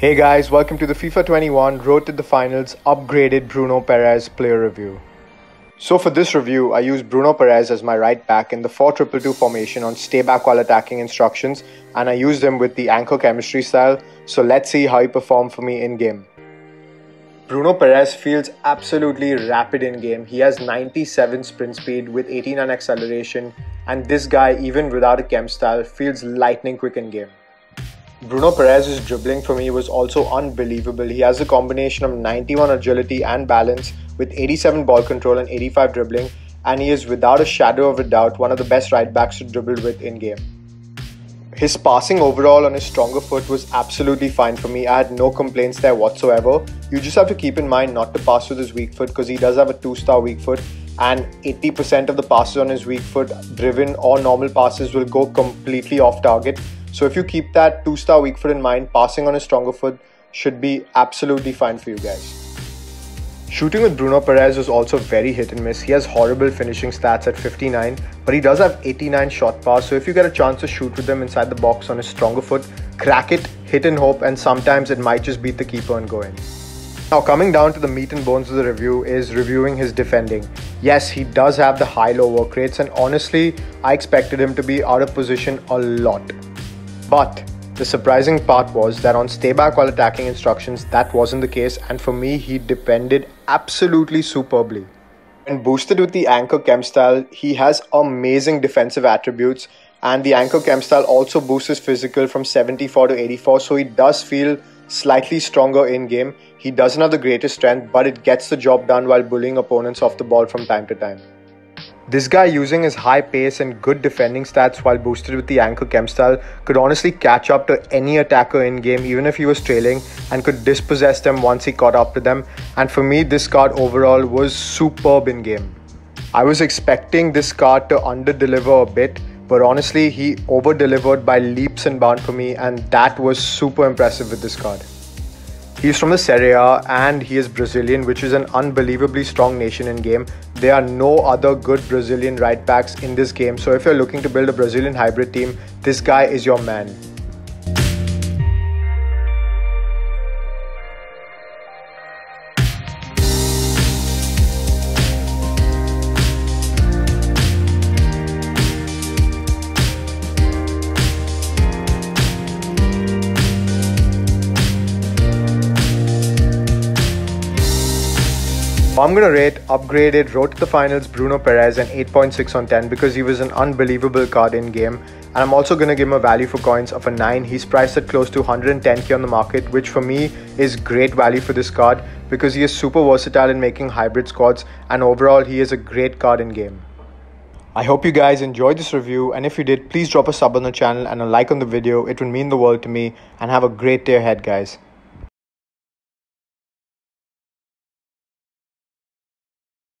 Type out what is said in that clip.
Hey guys, welcome to the FIFA 21 Road to the Finals upgraded Bruno Peres player review. So for this review, I used Bruno Peres as my right back in the 4-2-2 formation on stay back while attacking instructions and I used him with the anchor chemistry style, so let's see how he performed for me in game. Bruno Peres feels absolutely rapid in game. He has 97 sprint speed with 89 acceleration and this guy even without a chem style feels lightning quick in game. Bruno Peres's dribbling for me was also unbelievable. He has a combination of 91 agility and balance with 87 ball control and 85 dribbling, and he is without a shadow of a doubt one of the best right backs to dribble with in game. His passing overall on his stronger foot was absolutely fine for me. I had no complaints there whatsoever. You just have to keep in mind not to pass with his weak foot because he does have a 2 star weak foot, and 80% of the passes on his weak foot, driven or normal passes, will go completely off target so if you keep that two star weak foot in mind, passing on a stronger foot should be absolutely fine for you guys. Shooting with Bruno Peres was also very hit and miss. He has horrible finishing stats at 59, but he does have 89 shot pass. So if you get a chance to shoot with him inside the box on a stronger foot, crack it, hit and hope, and sometimes it might just beat the keeper and go in. Now, coming down to the meat and bones of the review is reviewing his defending. Yes, he does have the high low work rates, and honestly, I expected him to be out of position a lot. But the surprising part was that on stay back while attacking instructions, that wasn't the case, and for me, he defended absolutely superbly. And boosted with the Anchor Chem style, he has amazing defensive attributes, and the Anchor Chem style also boosts his physical from 74 to 84, so he does feel slightly stronger in game. He doesn't have the greatest strength, but it gets the job done while bullying opponents off the ball from time to time. This guy using his high pace and good defending stats while boosted with the anchor chem style could honestly catch up to any attacker in game even if he was trailing and could dispossess them once he caught up to them and for me this card overall was superb in game. I was expecting this card to under deliver a bit but honestly he over delivered by leaps and bounds for me and that was super impressive with this card. He's from the Serie A and he is Brazilian, which is an unbelievably strong nation in game. There are no other good Brazilian right backs in this game, so if you're looking to build a Brazilian hybrid team, this guy is your man. I'm going to rate upgraded road to the finals Bruno Peres an 8.6 on 10 because he was an unbelievable card in game. And I'm also going to give him a value for coins of a 9. He's priced at close to 110k on the market, which for me is great value for this card because he is super versatile in making hybrid squads and overall he is a great card in game. I hope you guys enjoyed this review and if you did, please drop a sub on the channel and a like on the video. It would mean the world to me and have a great day ahead guys.